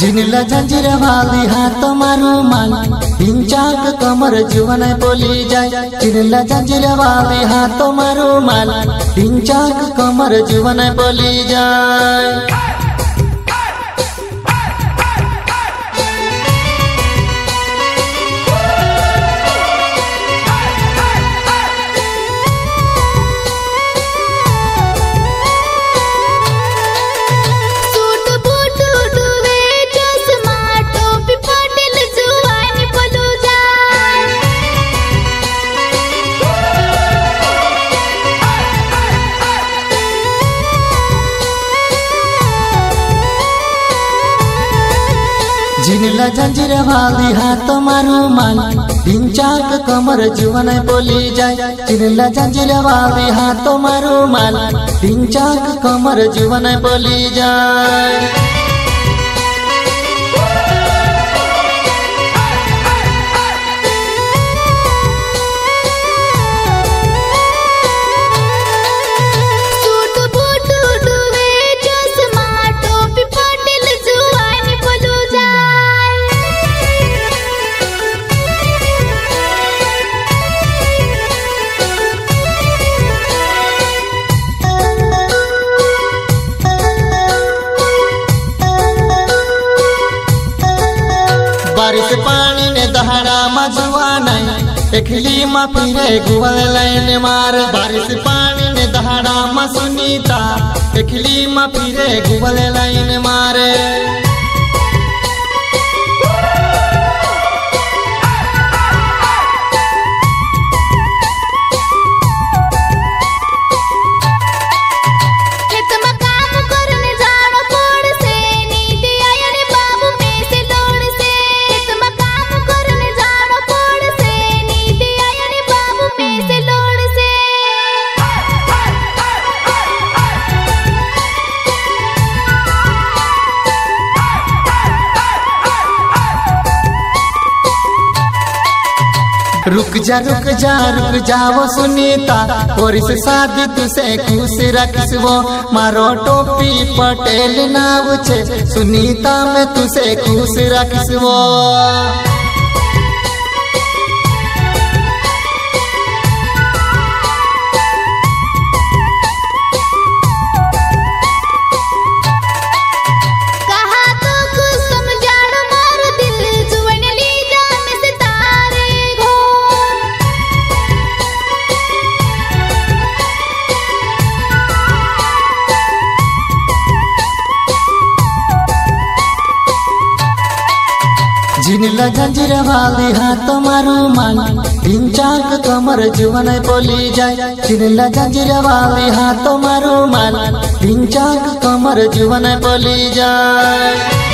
झिनला जंजीर वाली हाथ मारू मान हिंचाक कमर जुवन बोली जाय। झिनला जंजीर वाली हाथ मारू मान हिंचाक कमर जुवन बोली जाय। झिनला जंजीर वाली हाथ मारू मान चाक कमर जीवन बोली जाए जिनला जंजीर वाली हाथ मारू मान हिंचाक कमर जीवन बोली जाय। बारिश पानी ने दहाड़ा मजुआ नहीं एकली मा गुवल लाइन मार। बारिश पानी ने दहाड़ा मसुनीता एकली मा फिरे गुवल लाइन मारे। रुक जा रुक जा, रुक जाओ सुनीता। और इस शादी तुसे खुश रखसवो मारो टोपी पटेल नाव छे। सुनीता, मैं तुसे खुश रखसवो झिनला जंजीर वाली हाथ मारू मान हिंचाक कमर जुवन बोली जाए। झिनला जंजीर वाली हाथ मारू मान हिंचाक कमर जुवन बोली जाय